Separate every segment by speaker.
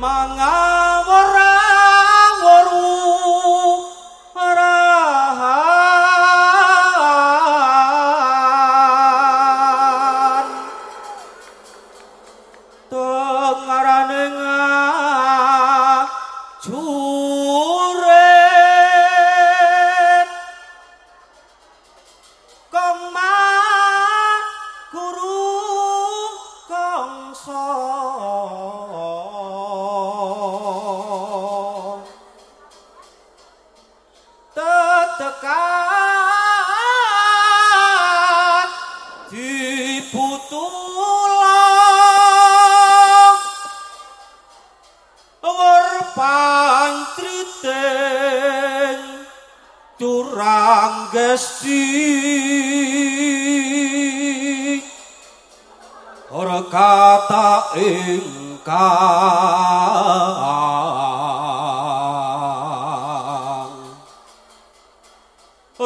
Speaker 1: 忙啊！gesti ora kata ingka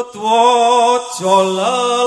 Speaker 1: atwa jalal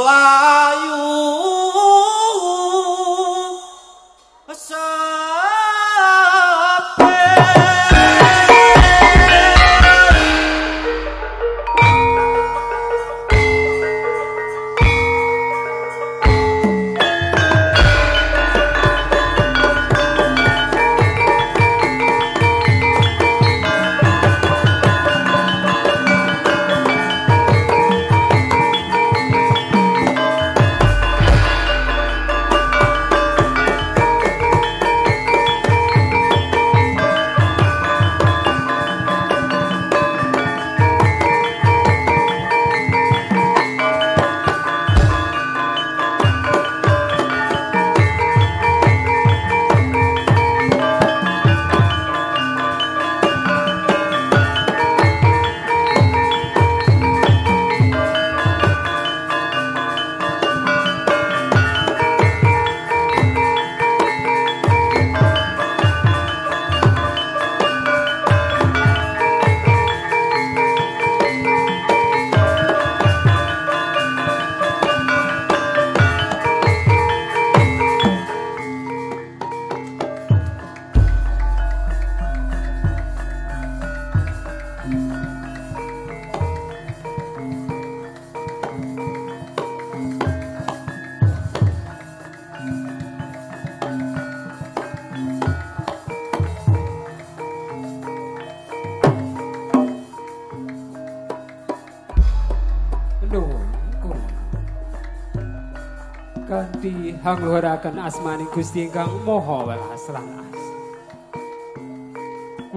Speaker 1: hangluhuraken asmaning Gusti ingkang Maha Welas lan.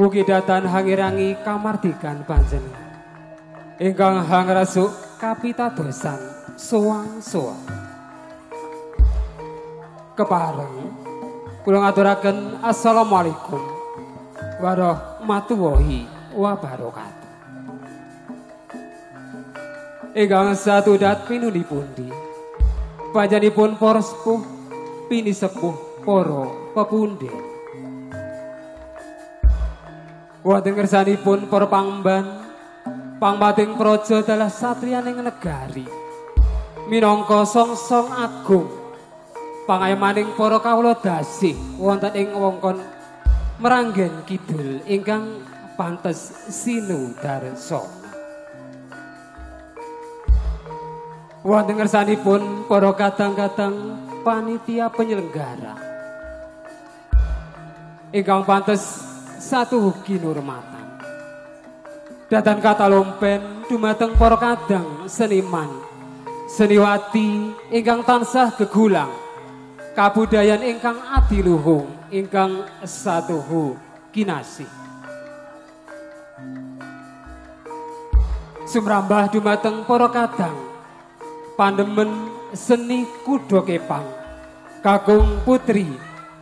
Speaker 1: Mugi datan hangirangi kamardikan panjenengan. Ingkang hangrasuk kapitadosan soang-soang. Kepareng kula ngaturaken assalamualaikum warahmatullahi wabarakatuh. Ingkang satu dat pinundi-pundi panjenipun para sepuh pini sepuh para pepundi wonten kersanipun para pangban. Pangmating praja adalah satriyaning negari. Minangka song-song agung. Pangayamaning para kawula dasih wonten ing wongkon meranggen kidul ingkang pantes sinu darso Wonten ngersanipun para kadang-kadang panitia penyelenggara. Ingkang pantes satu kinurmatan. Datan kata lompen dumateng para kadang seniman. Seniwati ingkang tansah gegulang. Kabudayan ingkang adiluhung ingkang satuhu kinasih. Sumrambah dumateng para kadang pandemen seni kudo kepang kakung putri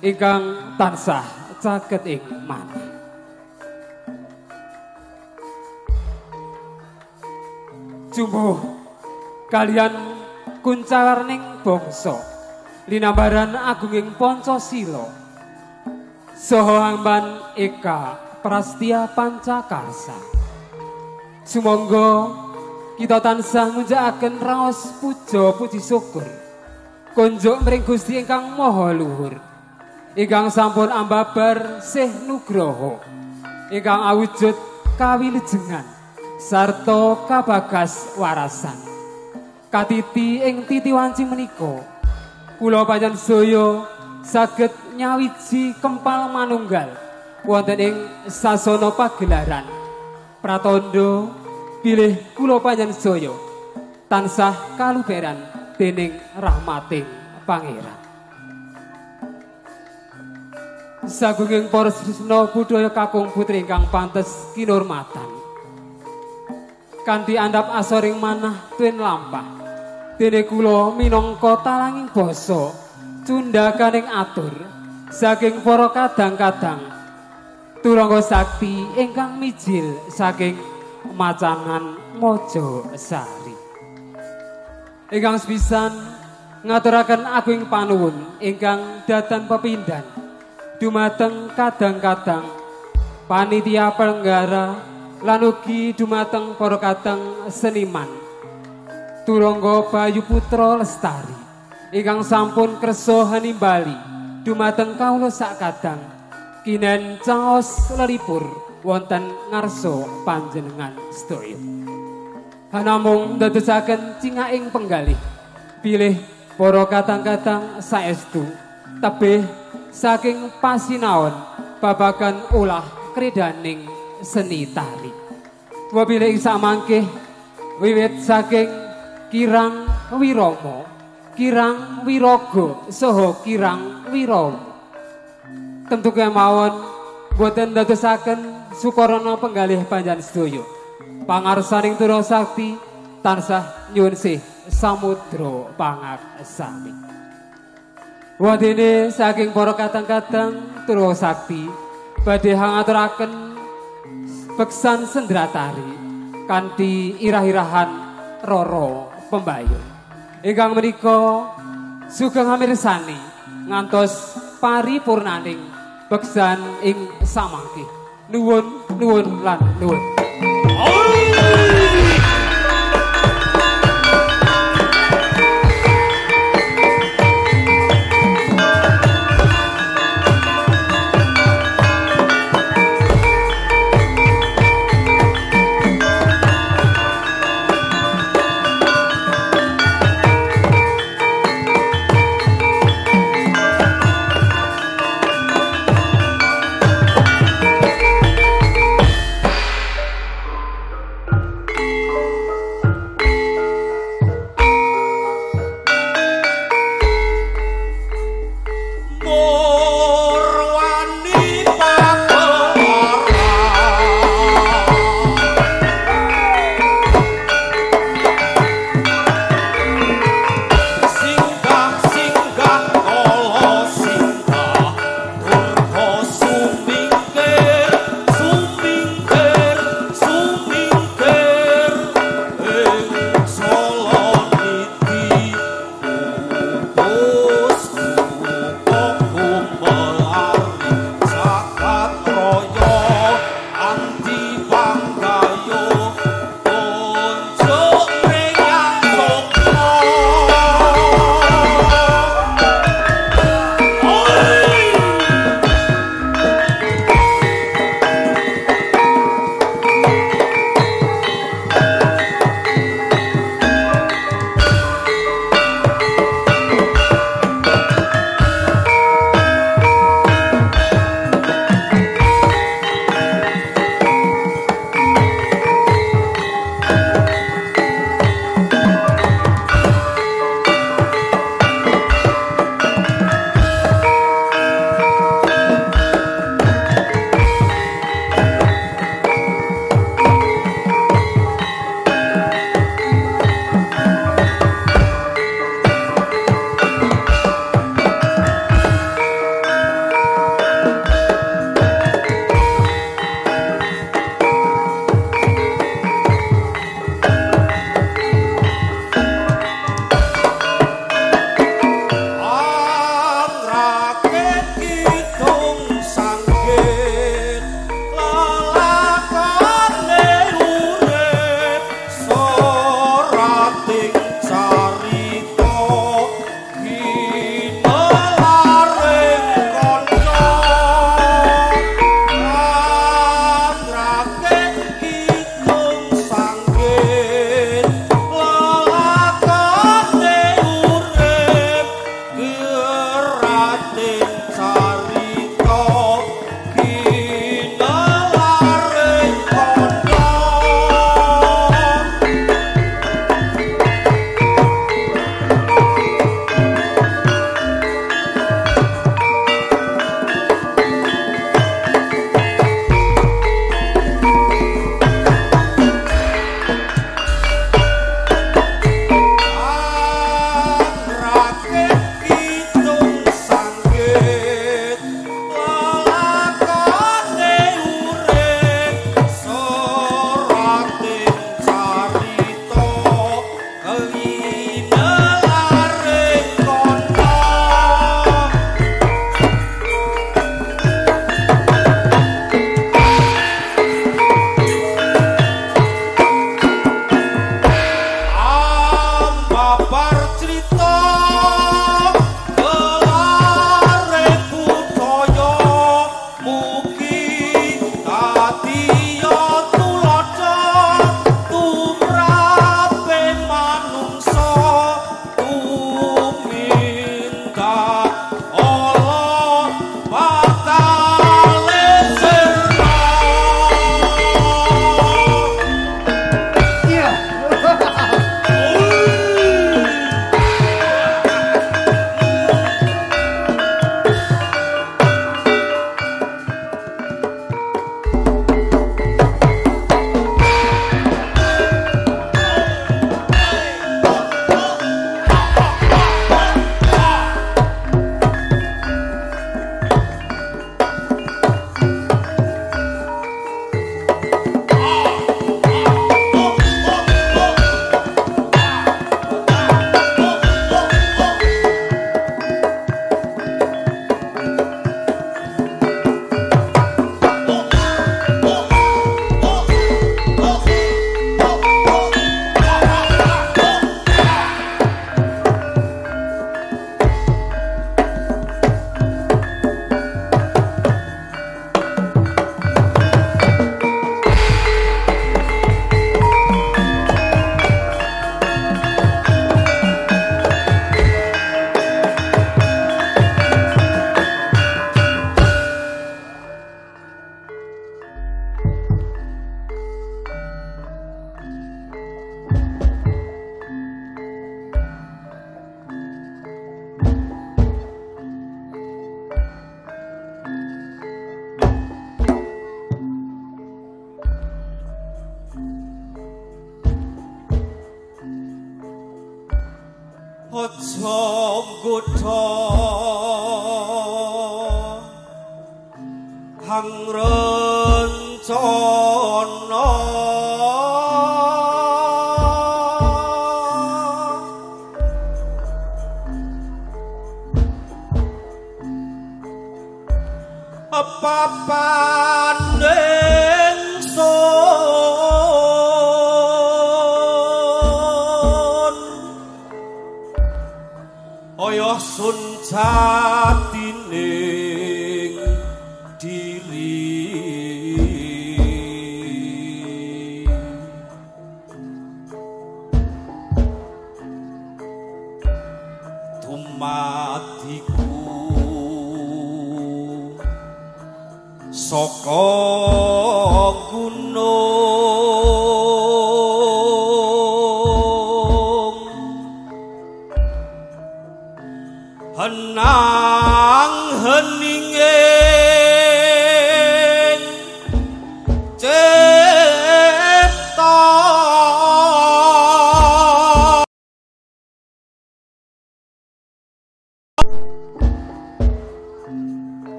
Speaker 1: ingkang tansah caket ing manah jumbo kalian kuncalarning bangsa. Linambaran agunging Pancasila. Saha amban eka prastia pancakarsa. Sumangga kita tansah munjakaken raos puja puji syukur. Konjuk mring Gusti ingkang maha luhur. Ingkang sampun ambabar Sih Nugroho. Ingkang awujud kawilujengan sarta kabagas warasan. Katiti ing titi wanci menika kula panjenengan saged nyawiji kempal manunggal wonten ing sasana pagelaran. Pratondo bilih kula panjenengan tansah kaluberan dening rahmating pangeran. Sagunging para sisna budaya kakung putri ingkang pantes kinurmatan kanthi andhap asoring manah tuwin lampah. Dene kula minangka talanging basa cundakaning atur saking para kadang-kadang. Turangga sakti ingkang mijil saking macangan mojo sari. Ingkang sepisan ngaturaken agung panuwun ingkang datan pepindhan. Dumateng kadang-kadang panitia penggara lan ugi dumateng para seniman. Turangga Bayu Putra Lestari. Ingkang sampun kersa hanimbali. Dumateng kawula sak kinen caos lelipur. Wonten ngarso panjenengan sedaya. Hanamung dadosaken cingaing penggalih. Pilih para kadang-kadang saestu. Tebih saking pasinaon babagan ulah kredaning seni tari. Wabile samangke wiwit saking kirang wiromo. Kirang wirogo soho kirang wiromo. Tentu kemawon boten dadosaken sukorona penggalih panjang sedoyo. Pangarsaning tura sakti tansah nyuwun sih samudra pangaksami wadene saking para kadang-kadang tura sakti badhe hangaturaken beksan sendratari kanthi irah-irahan roro pembayun ingkang menika sugeng amirsani ngantos paripurnaning beksan ing samangke. Nuwun nuwun lan nuwun
Speaker 2: talk, good talk.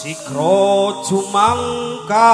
Speaker 3: sikro jumangka.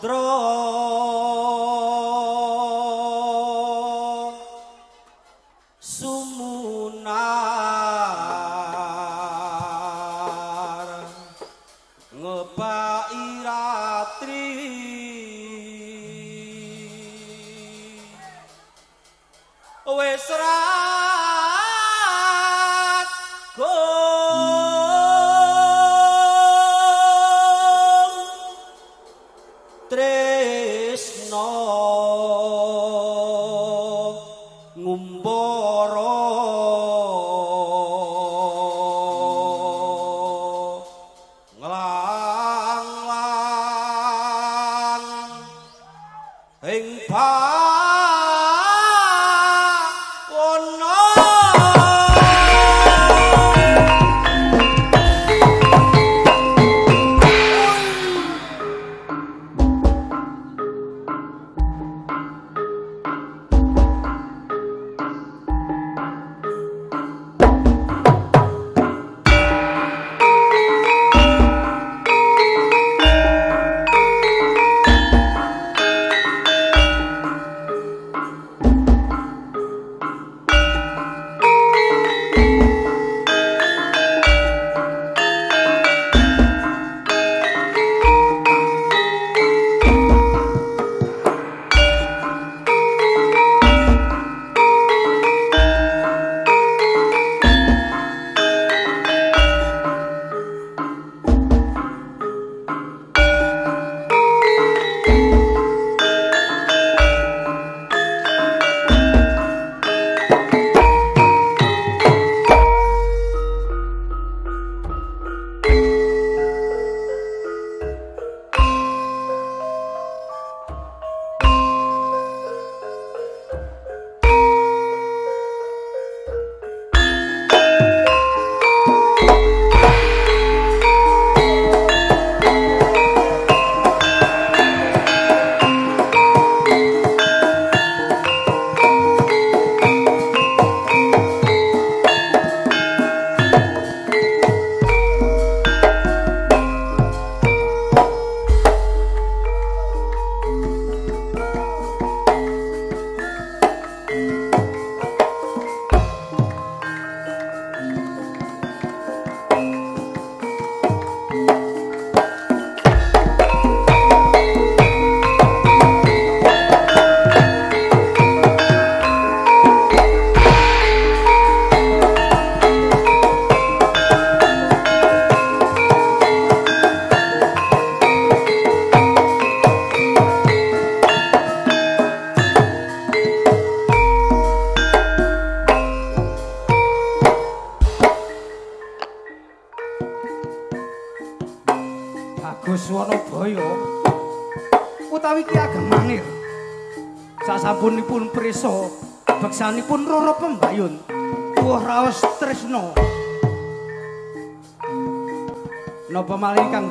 Speaker 2: Chandra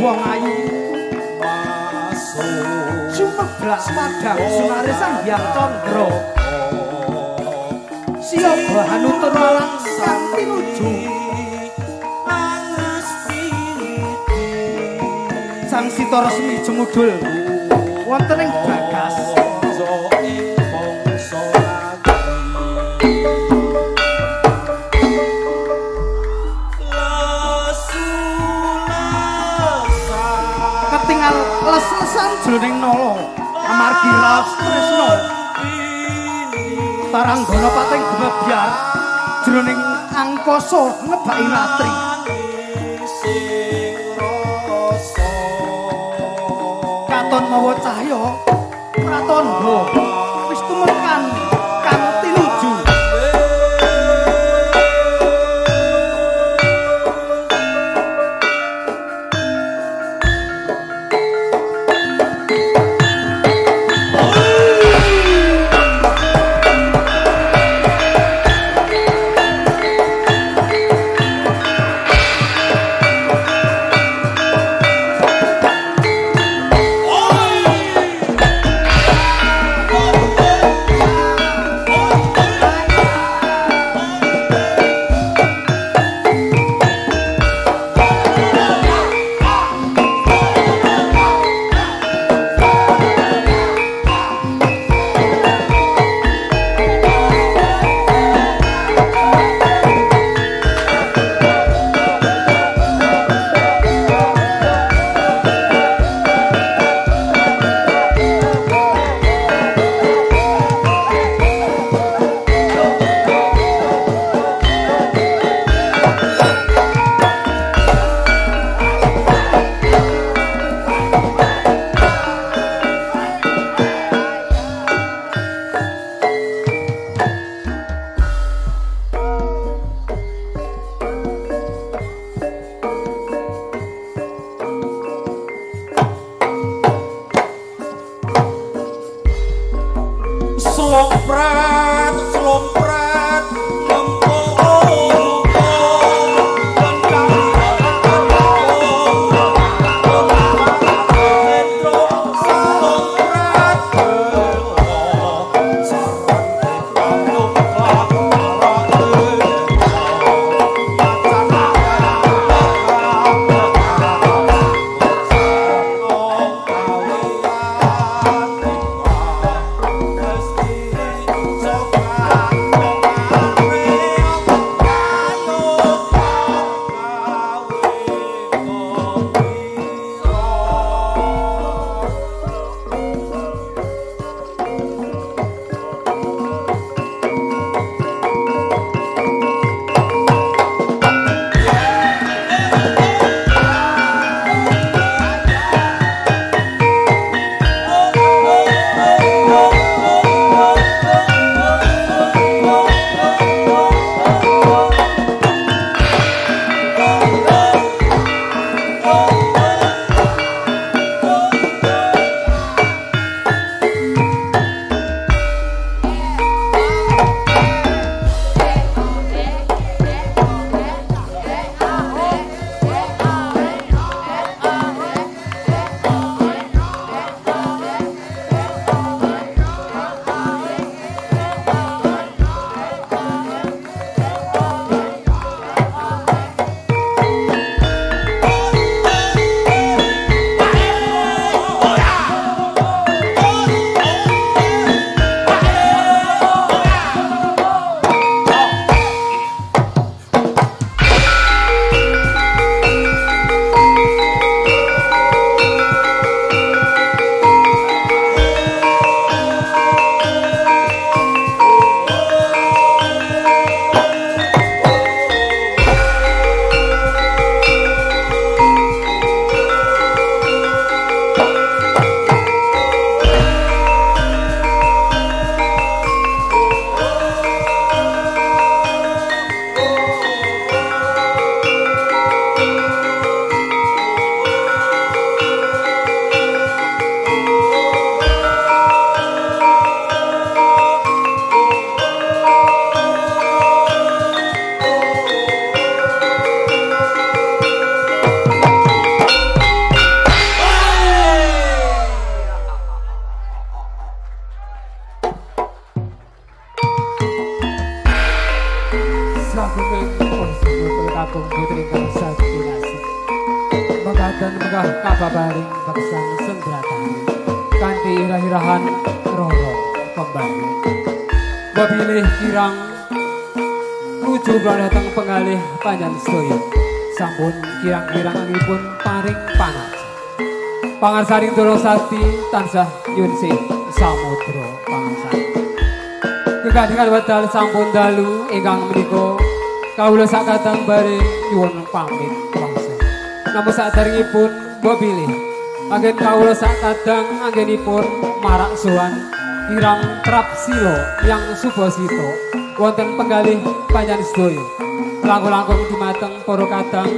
Speaker 2: wong ayu. Jumeblak padang sumarisan yang condro. Sio bahan utur malang sang tinuju Sang sitor resmi jemudul. Wontening bahan jroning nala amargi raos tresna Taranggana pating gemebyar jroning angkasa ngebaki ratri. Katon mawa cahya pratandha
Speaker 1: kakung putri kang sadinasi mengkaten megah kababaring beksan sendratani kanthi irah-irahan roro kembali. Babilih kirang nuju datang pengalih panjang sedaya. Sampun kirang-kirang angipun paring pangaji pangarsaring Doro Sakti tansah yunsi samudra pangarsari kegadingan wedal sampun dalu ingkang menika kawula sakateng bare nyuwun pamit wangsul namun sadaringipun mbok pilih. Anggen kawula sakadang anggenipun marak sowan kirang trapsilo yang subasito. Wonten penggalih panjang sedaya. Langkung-langkung dumateng para kadang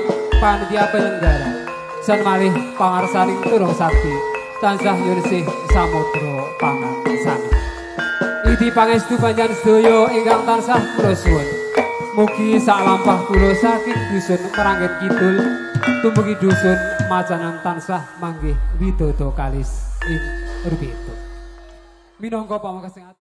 Speaker 1: panitia penyelenggara. San malih pangarsaning turung sakti tansah yursih samudra pangarsani Idi pangestu panjang sedaya ingkang tansah kula mugi sak lampah kula saking dusun Meranggen Kidul. Tumugi dusun Macanan tansah manggih widodo kalis. Ing Rubito minangka pamekasan